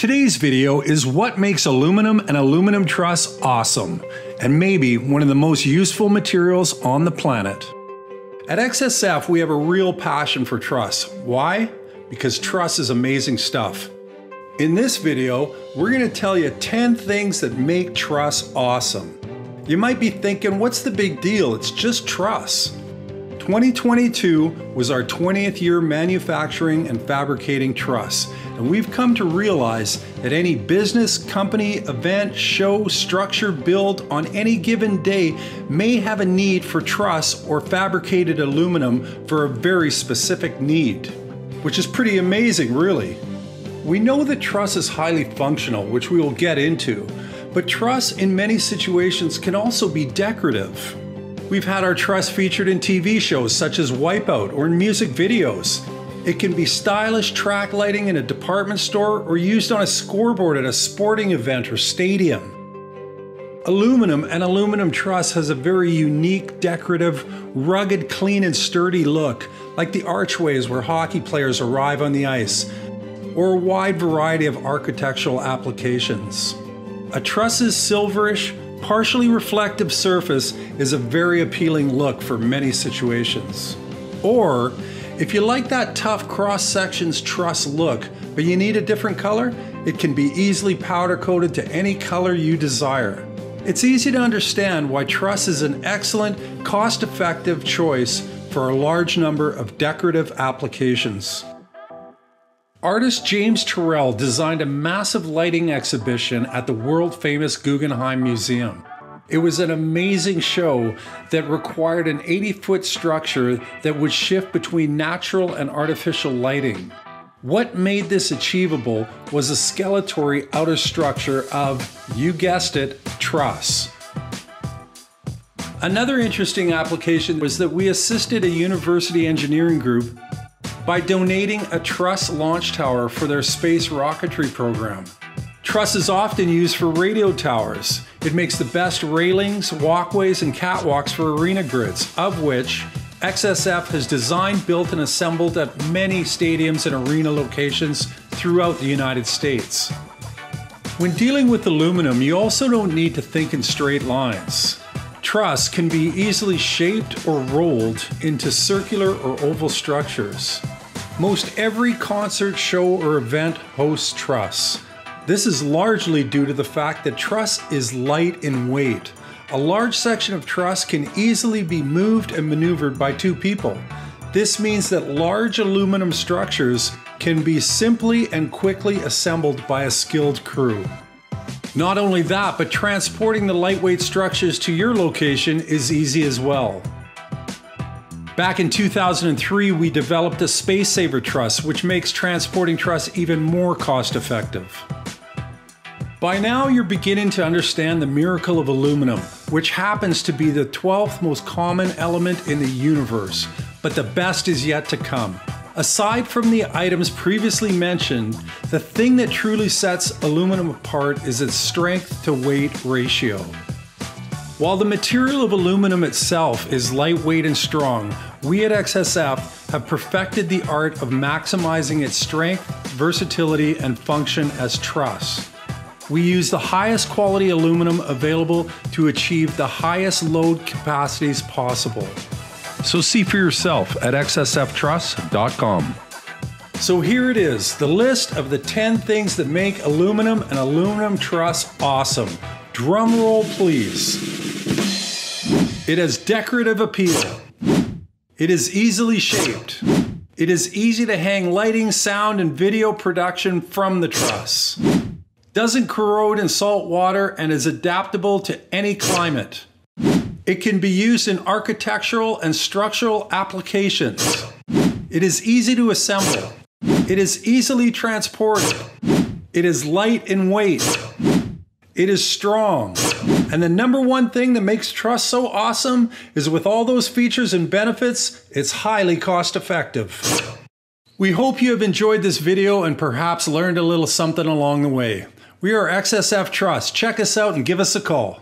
Today's video is what makes aluminum and aluminum truss awesome, and maybe one of the most useful materials on the planet. At XSF, we have a real passion for truss. Why? Because truss is amazing stuff. In this video, we're going to tell you 10 things that make truss awesome. You might be thinking, what's the big deal? It's just truss. 2022 was our 20th year manufacturing and fabricating truss, and we've come to realize that any business, company, event, show, structure, build on any given day may have a need for truss or fabricated aluminum for a very specific need, which is pretty amazing, really. We know that truss is highly functional, which we will get into, but truss in many situations can also be decorative. We've had our truss featured in TV shows such as Wipeout or in music videos. It can be stylish track lighting in a department store or used on a scoreboard at a sporting event or stadium. Aluminum and aluminum truss has a very unique, decorative, rugged, clean, and sturdy look, like the archways where hockey players arrive on the ice, or a wide variety of architectural applications. A truss's silverish, partially reflective surface is a very appealing look for many situations. Or, if you like that tough cross sections truss look, but you need a different color, it can be easily powder coated to any color you desire. It's easy to understand why truss is an excellent, cost effective choice for a large number of decorative applications. Artist James Turrell designed a massive lighting exhibition at the world famous Guggenheim Museum. It was an amazing show that required an 80 foot structure that would shift between natural and artificial lighting. What made this achievable was a skeletonary outer structure of, you guessed it, truss. Another interesting application was that we assisted a university engineering group by donating a truss launch tower for their space rocketry program. Truss is often used for radio towers. It makes the best railings, walkways, and catwalks for arena grids, of which XSF has designed, built, and assembled at many stadiums and arena locations throughout the United States. When dealing with aluminum, you also don't need to think in straight lines. Truss can be easily shaped or rolled into circular or oval structures. Most every concert, show, or event hosts truss. This is largely due to the fact that truss is light in weight. A large section of truss can easily be moved and maneuvered by two people. This means that large aluminum structures can be simply and quickly assembled by a skilled crew. Not only that, but transporting the lightweight structures to your location is easy as well. Back in 2003, we developed a Space Saver truss, which makes transporting truss even more cost effective. By now, you're beginning to understand the miracle of aluminum, which happens to be the 12th most common element in the universe, but the best is yet to come. Aside from the items previously mentioned, the thing that truly sets aluminum apart is its strength to weight ratio. While the material of aluminum itself is lightweight and strong, we at XSF have perfected the art of maximizing its strength, versatility, and function as truss. We use the highest quality aluminum available to achieve the highest load capacities possible. So see for yourself at xsftruss.com. So here it is, the list of the 10 things that make aluminum and aluminum truss awesome. Drum roll please. It has decorative appeal. It is easily shaped. It is easy to hang lighting, sound, and video production from the truss. Doesn't corrode in salt water and is adaptable to any climate. It can be used in architectural and structural applications. It is easy to assemble. It is easily transported. It is light in weight. It is strong. And the number one thing that makes Truss so awesome is with all those features and benefits, it's highly cost effective. We hope you have enjoyed this video and perhaps learned a little something along the way. We are XSF Truss. Check us out and give us a call.